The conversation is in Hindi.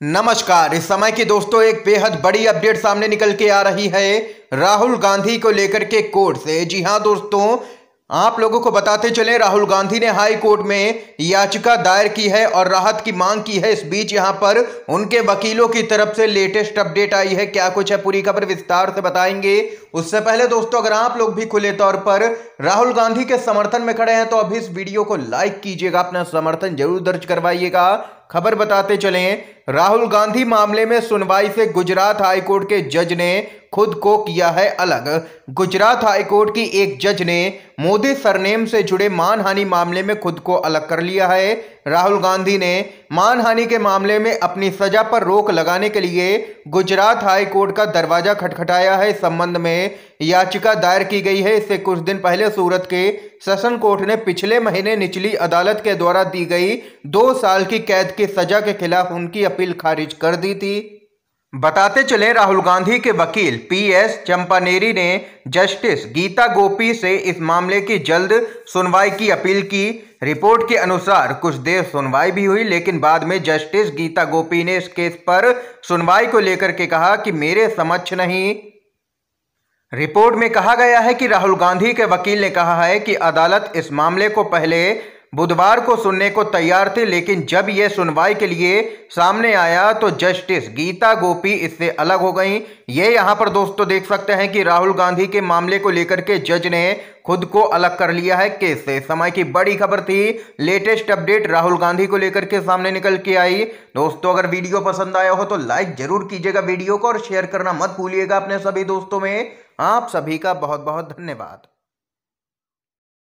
नमस्कार, इस समय की दोस्तों एक बेहद बड़ी अपडेट सामने निकल के आ रही है। राहुल गांधी को लेकर के कोर्ट से। जी हाँ दोस्तों, आप लोगों को बताते चले, राहुल गांधी ने हाई कोर्ट में याचिका दायर की है और राहत की मांग की है। इस बीच यहाँ पर उनके वकीलों की तरफ़ से लेटेस्ट अपडेट आई है। क्या कुछ है पूरी खबर विस्तार से बताएँगे। उससे पहले दोस्तों, अगर आप लोग भी खुले तौर पर राहुल गांधी के समर्थन में खड़े हैं तो अभी इस वीडियो को लाइक कीजिएगा, अपना समर्थन ज़रूर दर्ज करवाइएगा। खबर बताते चलें राहुल गांधी मामले में सुनवाई से गुजरात हाईकोर्ट के जज ने खुद को किया है अलग। गुजरात हाईकोर्ट की एक जज ने मोदी सरनेम से जुड़े मानहानि मामले में खुद को अलग कर लिया है। राहुल गांधी ने मानहानि के मामले में अपनी सजा पर रोक लगाने के लिए गुजरात हाईकोर्ट का दरवाज़ा खटखटाया है। इस संबंध में याचिका दायर की गई है। इससे कुछ दिन पहले सूरत के सेशन कोर्ट ने पिछले महीने निचली अदालत के द्वारा दी गई दो साल की कैद की सजा के खिलाफ उनकी अपील खारिज कर दी थी। बताते चले राहुल गांधी के वकील पी एस चंपानेरी ने जस्टिस गीता गोपी से इस मामले की जल्द सुनवाई की अपील की। रिपोर्ट के अनुसार कुछ देर सुनवाई भी हुई, लेकिन बाद में जस्टिस गीता गोपी ने इस केस पर सुनवाई को लेकर के कहा कि मेरे समझ नहीं। रिपोर्ट में कहा गया है कि राहुल गांधी के वकील ने कहा है कि अदालत इस मामले को पहले बुधवार को सुनने को तैयार थे, लेकिन जब यह सुनवाई के लिए सामने आया तो जस्टिस गीता गोपी इससे अलग हो गई। ये यहाँ पर दोस्तों देख सकते हैं कि राहुल गांधी के मामले को लेकर के जज ने खुद को अलग कर लिया है। केस से समय की बड़ी खबर थी। लेटेस्ट अपडेट राहुल गांधी को लेकर के सामने निकल के आई। दोस्तों, अगर वीडियो पसंद आया हो तो लाइक ज़रूर कीजिएगा वीडियो को और शेयर करना मत भूलिएगा अपने सभी दोस्तों में। आप सभी का बहुत बहुत धन्यवाद।